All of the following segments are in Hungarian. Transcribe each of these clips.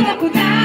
Tudo acudar.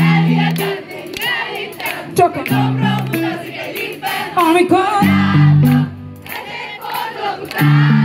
elhihetetni, elhittem, csak a dobra utazik egy liftben, amikor látom, ezért fordulok utána.